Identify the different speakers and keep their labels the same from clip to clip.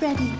Speaker 1: Ready.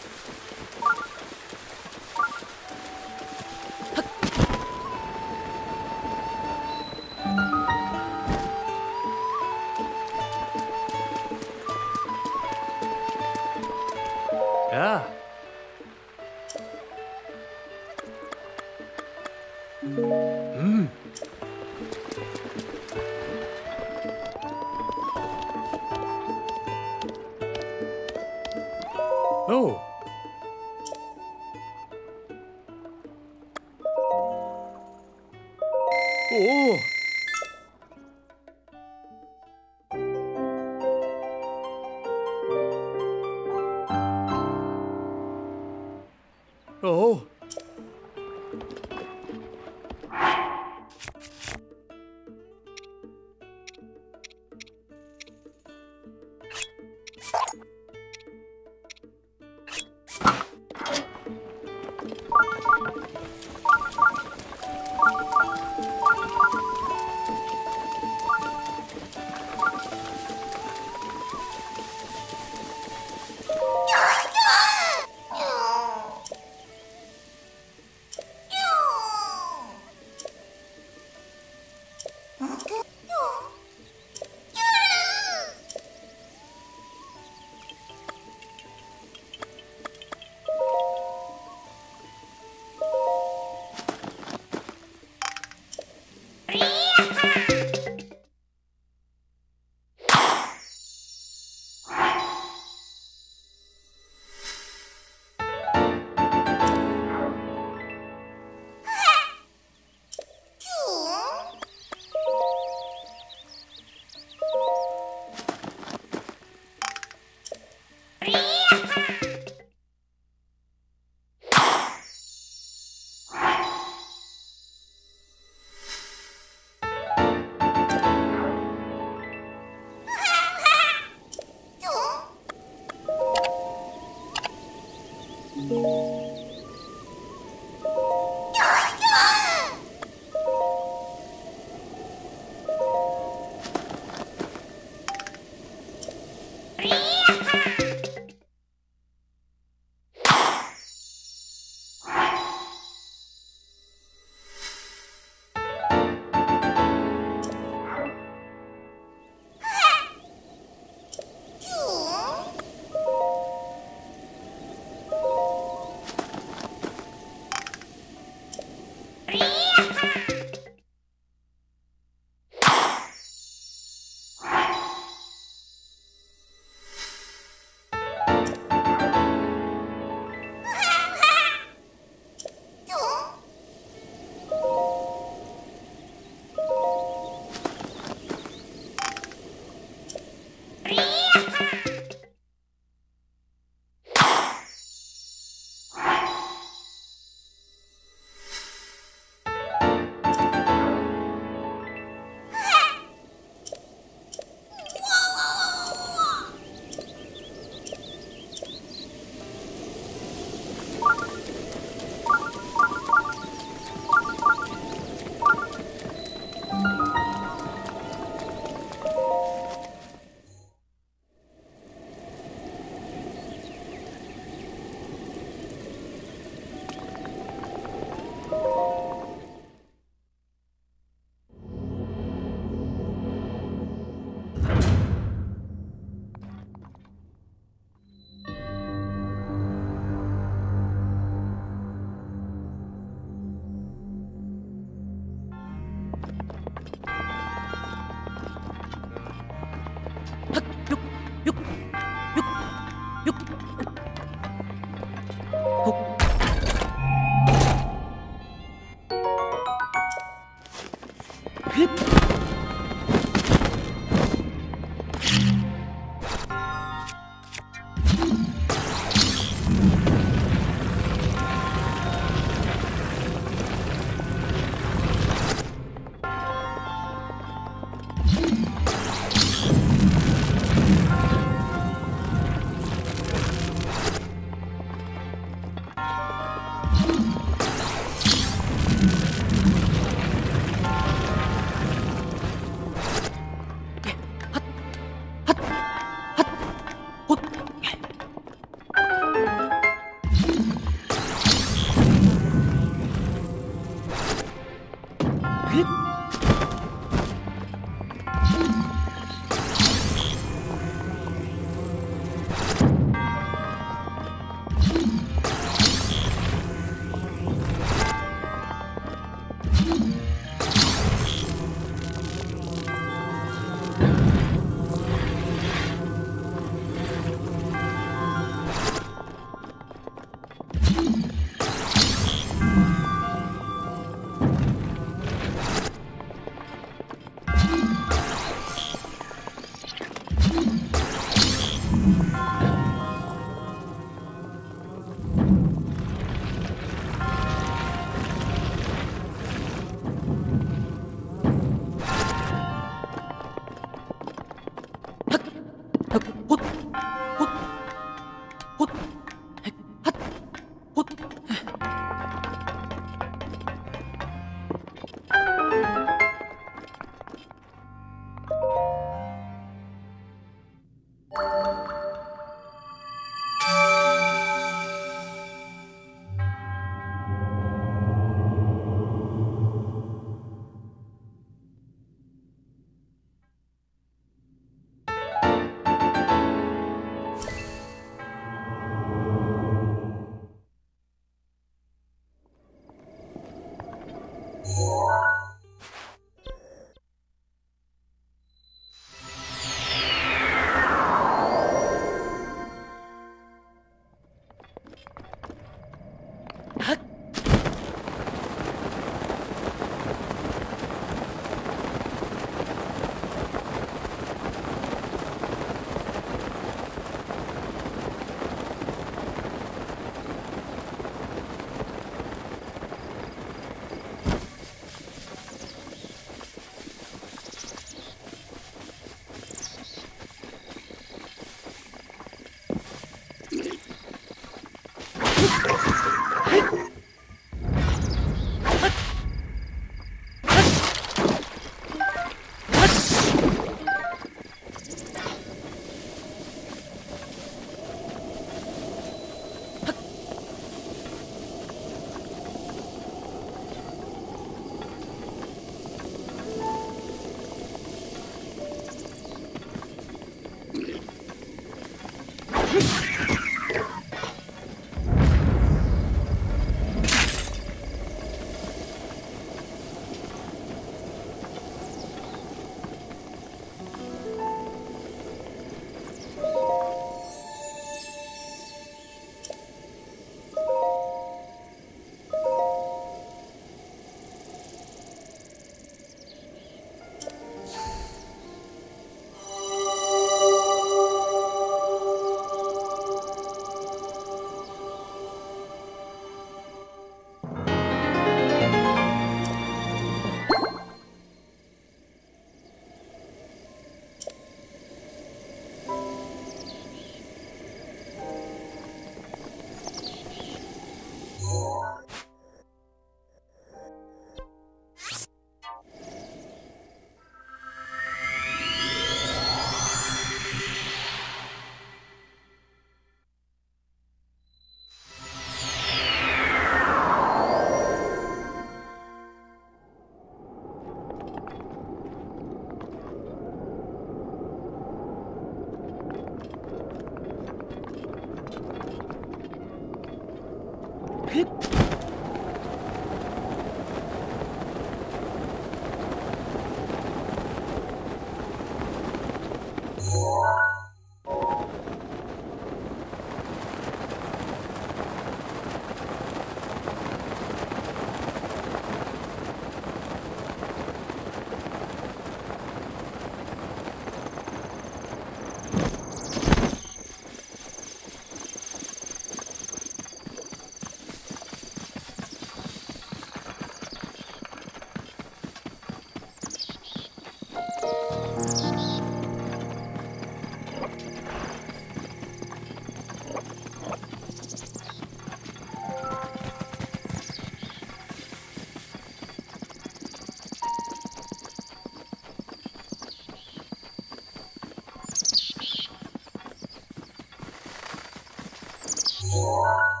Speaker 2: Thanks.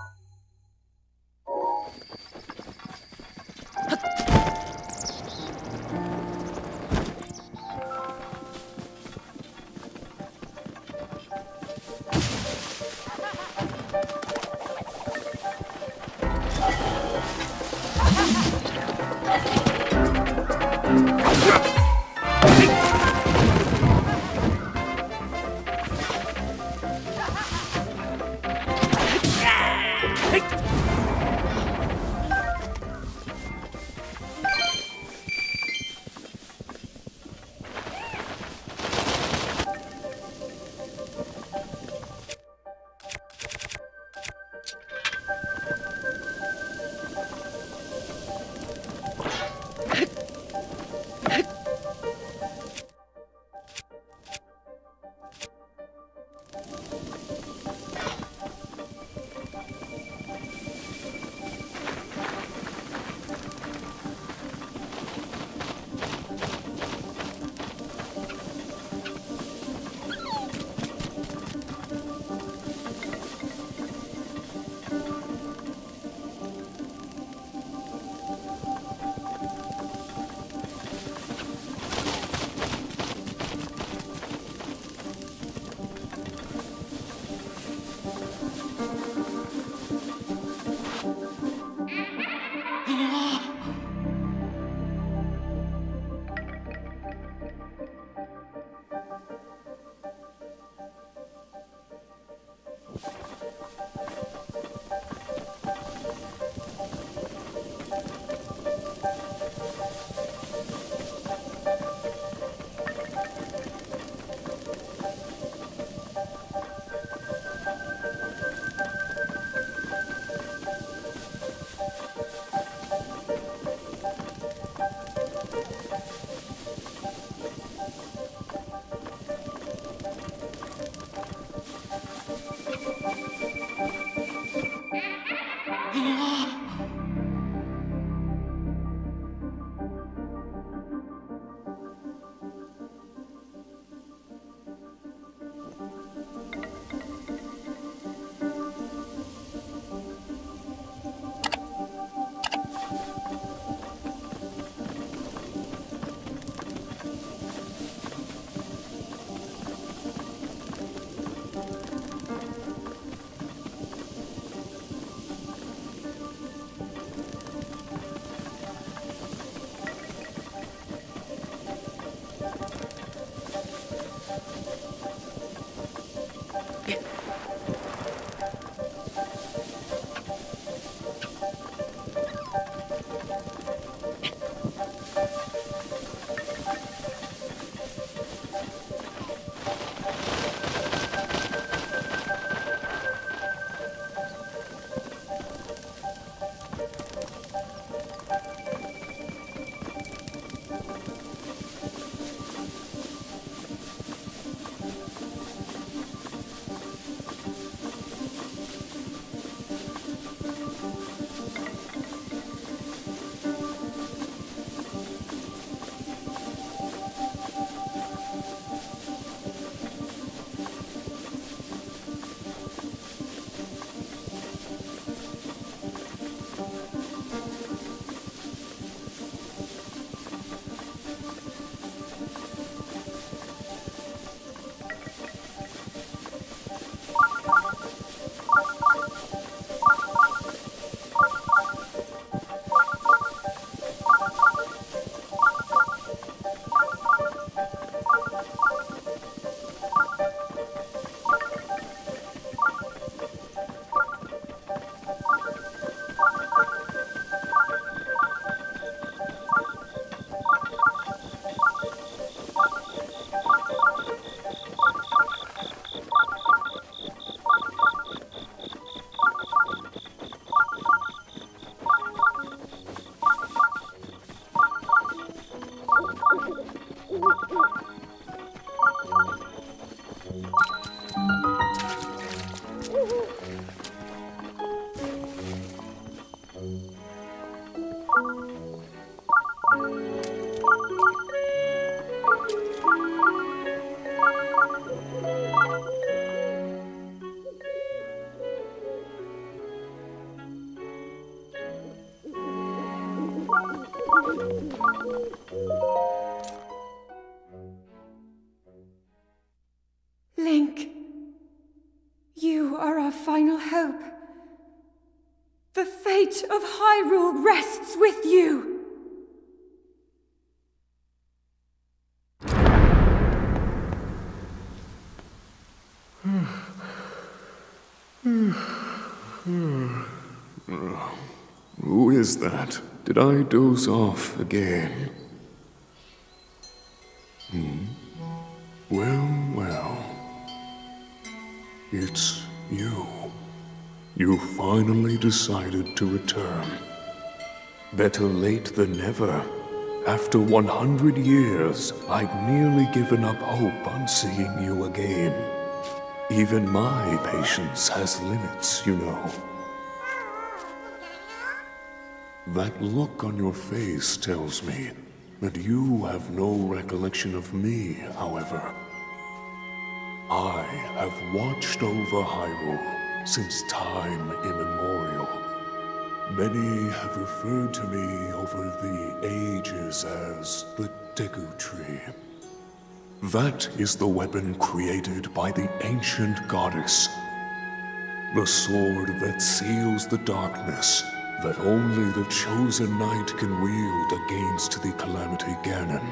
Speaker 3: Link, you are our final hope. The fate of Hyrule rests with you.
Speaker 4: Who is that? Did I doze off again? Hmm? Well, well. It's you. You finally decided to return. Better late than never. After 100 years, I'd nearly given up hope on seeing you again. Even my patience has limits, you know. That look on your face tells me that you have no recollection of me, however. I have watched over Hyrule since time immemorial. Many have referred to me over the ages as the Deku Tree. That is the weapon created by the ancient goddess. The sword that seals the darkness that only the chosen knight can wield against the Calamity Ganon.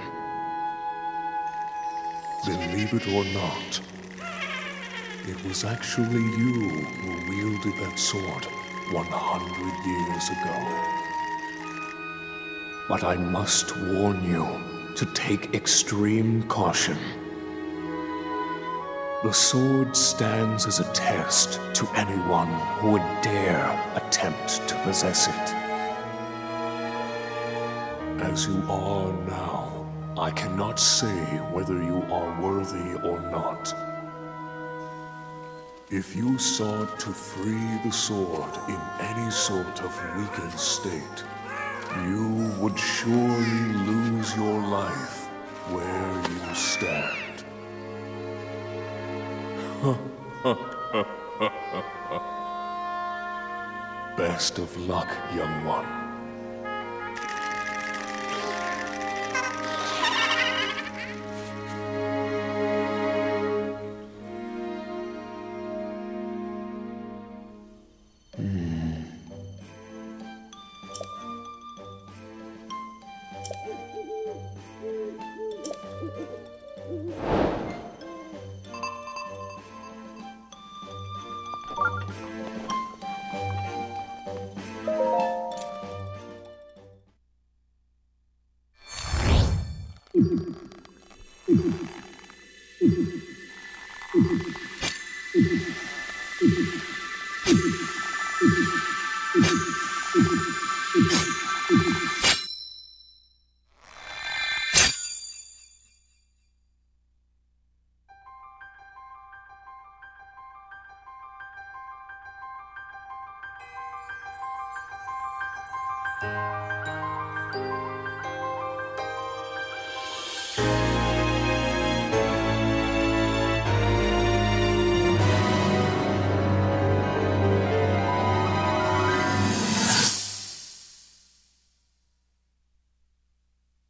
Speaker 4: Believe it or not, it was actually you who wielded that sword 100 years ago. But I must warn you to take extreme caution. The sword stands as a test to anyone who would dare attempt to possess it. As you are now, I cannot say whether you are worthy or not. If you sought to free the sword in any sort of weakened state, you would surely lose your life where you stand. Best of luck, young one.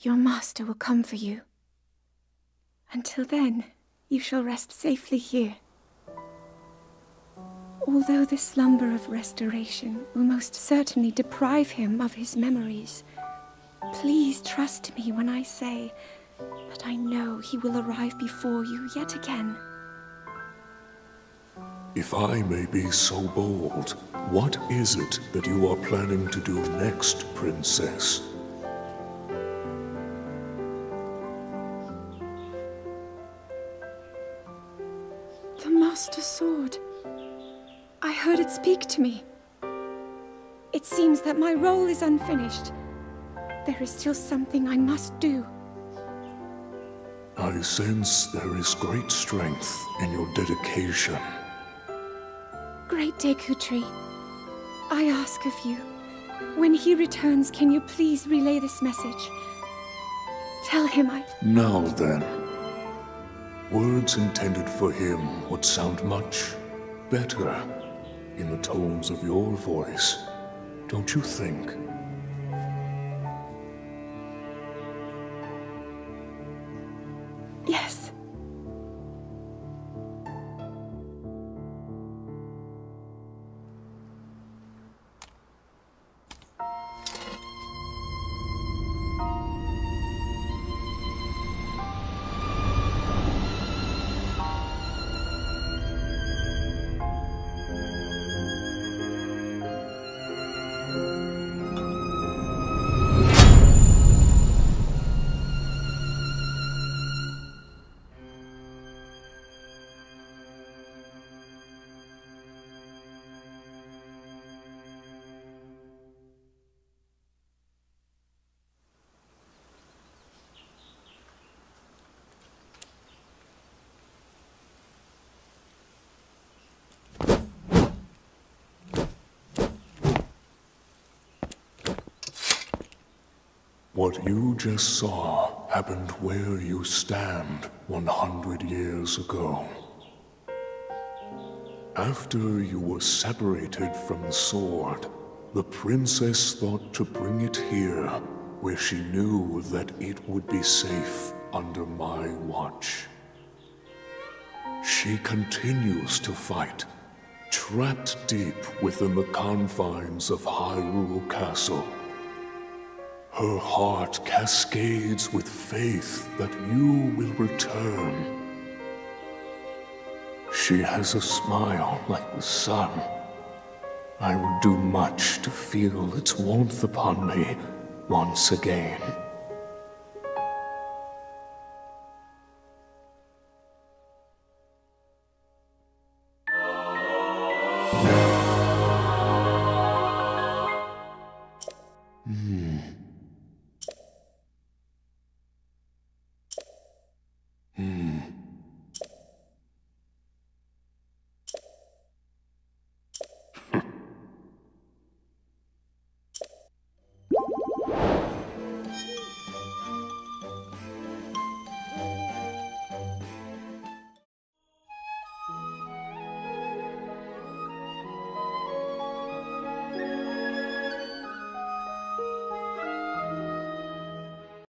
Speaker 3: Your master will come for you. Until then, you shall rest safely here. Although the slumber of restoration will most certainly deprive him of his memories, please trust me when I say that I know he will arrive before you yet again.
Speaker 4: If I may be so bold, what is it that you are planning to do next, Princess?
Speaker 3: Speak to me. It seems that my role is unfinished. There is still something I must do.
Speaker 4: I sense there is great strength in your dedication.
Speaker 3: Great Deku Tree, I ask of you, when he returns, can you please relay this message? Tell him I...
Speaker 4: Now then, words intended for him would sound much better in the tones of your voice, don't you think? What you just saw happened where you stand 100 years ago. After you were separated from the sword, the princess thought to bring it here, where she knew that it would be safe under my watch. She continues to fight, trapped deep within the confines of Hyrule Castle. Her heart cascades with faith that you will return. She has a smile like the sun. I would do much to feel its warmth upon me once again.